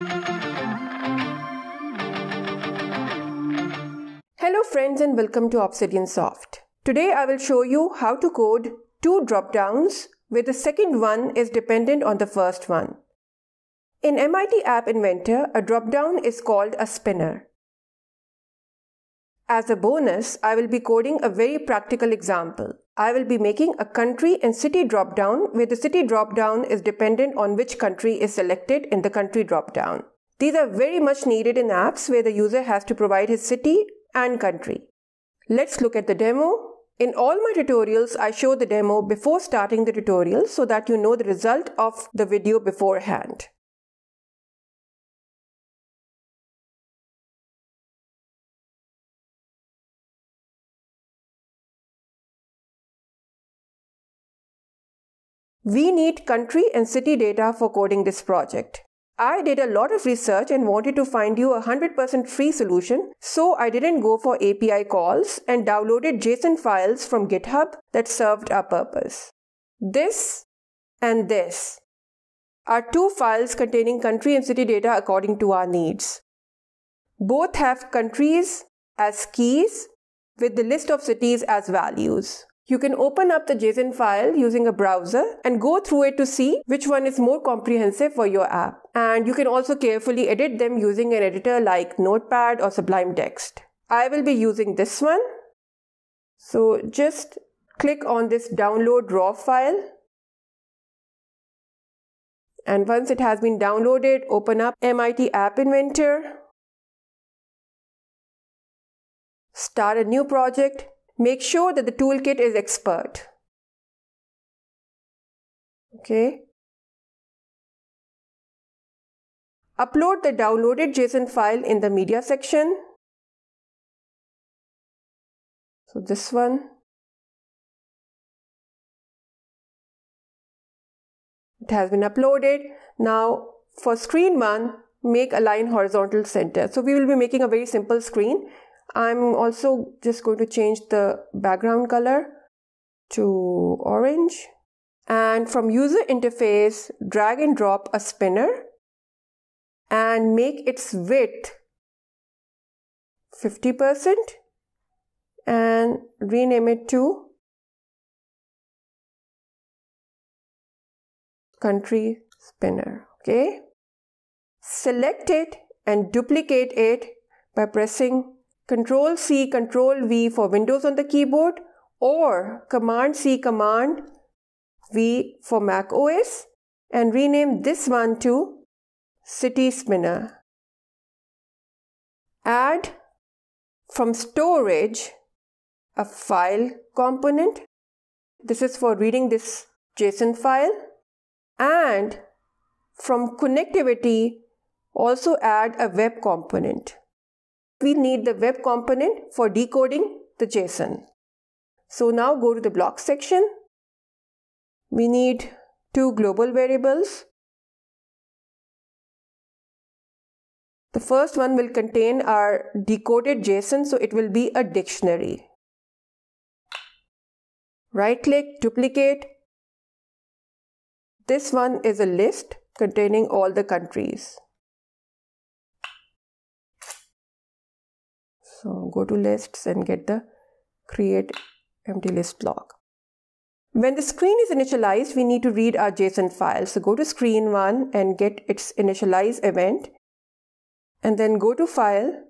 Hello friends and welcome to Obsidian Soft. Today I will show you how to code two drop-downs where the second one is dependent on the first one. In MIT App Inventor, a drop-down is called a spinner. As a bonus, I will be coding a very practical example. I will be making a country and city drop-down where the city drop-down is dependent on which country is selected in the country drop-down. These are very much needed in apps where the user has to provide his city and country. Let's look at the demo. In all my tutorials, I show the demo before starting the tutorial so that you know the result of the video beforehand. We need country and city data for coding this project. I did a lot of research and wanted to find you a 100% free solution, so I didn't go for API calls and downloaded JSON files from GitHub that served our purpose. This and this are two files containing country and city data according to our needs. Both have countries as keys with the list of cities as values. You can open up the JSON file using a browser and go through it to see which one is more comprehensive for your app. And you can also carefully edit them using an editor like Notepad or Sublime Text. I will be using this one. So just click on this download raw file. And once it has been downloaded, open up MIT App Inventor. Start a new project Make sure that the toolkit is expert. Okay. Upload the downloaded JSON file in the media section. So this one. It has been uploaded. Now for screen 1, make align horizontal center. So we will be making a very simple screen I'm also just going to change the background color to orange. And from user interface, drag and drop a spinner and make its width 50% and rename it to country spinner. Okay. Select it and duplicate it by pressing Control C, Control V for Windows on the keyboard or Command C, Command V for Mac OS and rename this one to City Spinner. Add from storage a file component. This is for reading this JSON file and from connectivity also add a web component we need the web component for decoding the JSON. So now go to the block section. We need two global variables. The first one will contain our decoded JSON, so it will be a dictionary. Right click, duplicate. This one is a list containing all the countries. So go to lists and get the create empty list block. When the screen is initialized, we need to read our JSON file. So go to screen one and get its initialize event and then go to file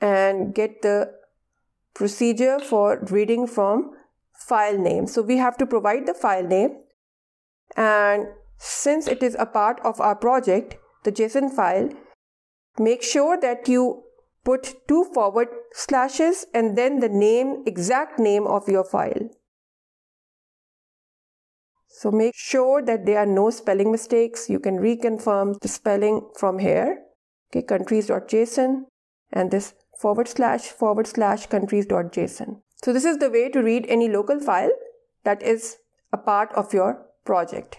and get the procedure for reading from file name. So we have to provide the file name and since it is a part of our project, the JSON file, make sure that you put two forward slashes and then the name, exact name of your file. So make sure that there are no spelling mistakes. You can reconfirm the spelling from here. Okay, countries.json and this forward slash forward slash countries.json. So this is the way to read any local file that is a part of your project.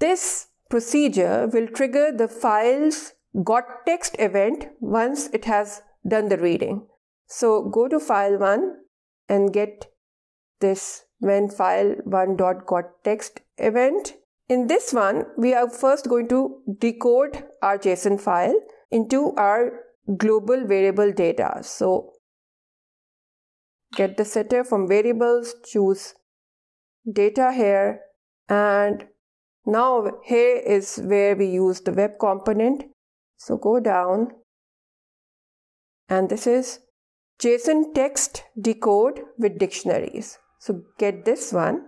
This procedure will trigger the file's got text event once it has done the reading. So go to file 1 and get this when file 1 dot got text event In this one, we are first going to decode our JSON file into our global variable data. So get the setter from variables, choose data here, and now here is where we use the web component. So go down, and this is JSON text decode with dictionaries. So get this one,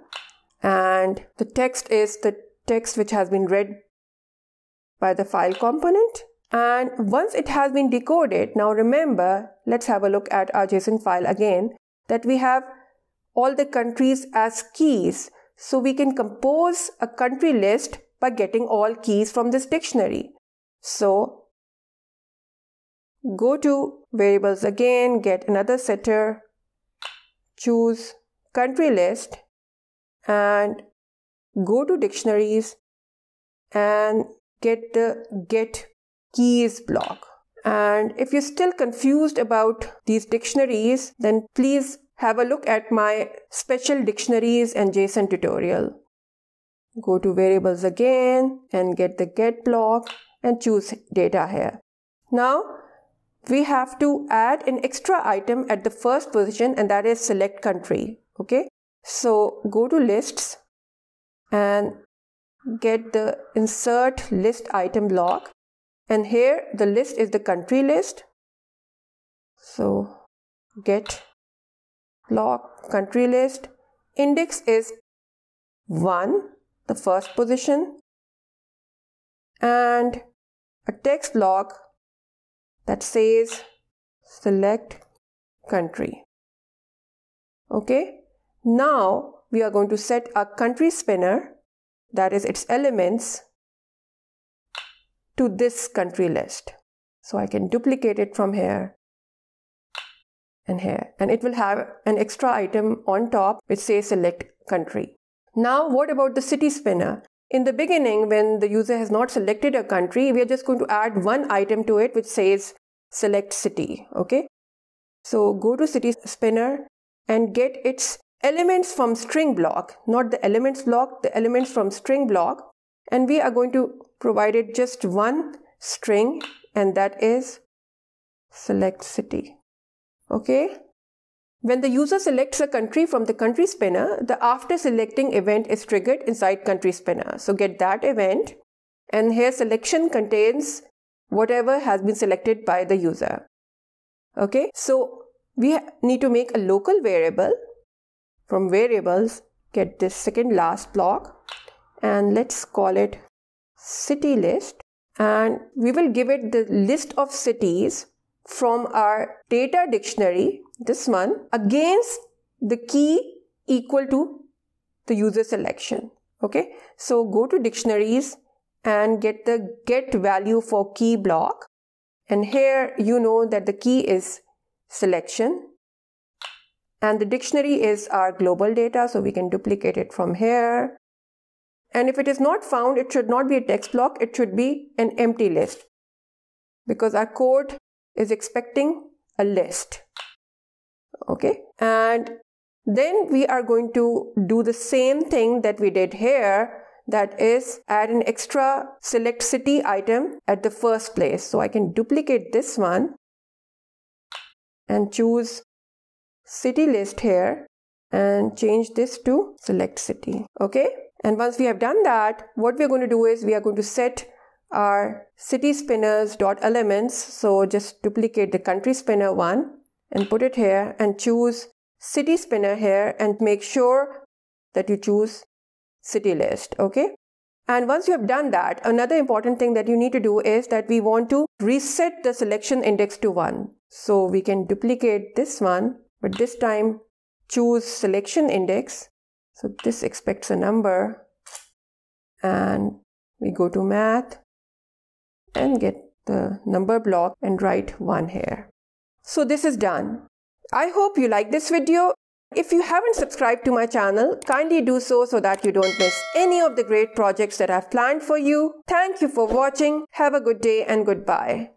and the text is the text which has been read by the file component. And once it has been decoded, now remember, let's have a look at our JSON file again, that we have all the countries as keys. So we can compose a country list by getting all keys from this dictionary. So go to variables again, get another setter, choose country list and go to dictionaries and get the get keys block. And if you're still confused about these dictionaries, then please have a look at my special dictionaries and JSON tutorial. Go to variables again and get the get block and choose data here. Now we have to add an extra item at the first position and that is select country. Okay. So go to lists and get the insert list item block and here the list is the country list so get block country list index is 1 the first position and a text block that says select country okay now we are going to set a country spinner, that is its elements, to this country list. So I can duplicate it from here and here. And it will have an extra item on top which says select country. Now, what about the city spinner? In the beginning, when the user has not selected a country, we are just going to add one item to it which says select city. Okay. So go to city spinner and get its elements from string block, not the elements block, the elements from string block. And we are going to provide it just one string and that is select city. Okay. When the user selects a country from the country spinner, the after selecting event is triggered inside country spinner. So get that event and here selection contains whatever has been selected by the user. Okay. So we need to make a local variable from variables get this second last block and let's call it city list and we will give it the list of cities from our data dictionary this one against the key equal to the user selection. Okay? So go to dictionaries and get the get value for key block. And here you know that the key is selection. And the dictionary is our global data, so we can duplicate it from here. And if it is not found, it should not be a text block, it should be an empty list. Because our code is expecting a list. Okay, and then we are going to do the same thing that we did here that is add an extra select city item at the first place. So I can duplicate this one and choose city list here and change this to select city. Okay. And once we have done that, what we're going to do is we are going to set our city spinners dot elements. So just duplicate the country spinner one and put it here and choose city spinner here and make sure that you choose city list. Okay. And once you have done that, another important thing that you need to do is that we want to reset the selection index to one. So we can duplicate this one but this time choose selection index. So this expects a number and we go to math and get the number block and write 1 here. So this is done. I hope you like this video. If you haven't subscribed to my channel, kindly do so so that you don't miss any of the great projects that I've planned for you. Thank you for watching. Have a good day and goodbye.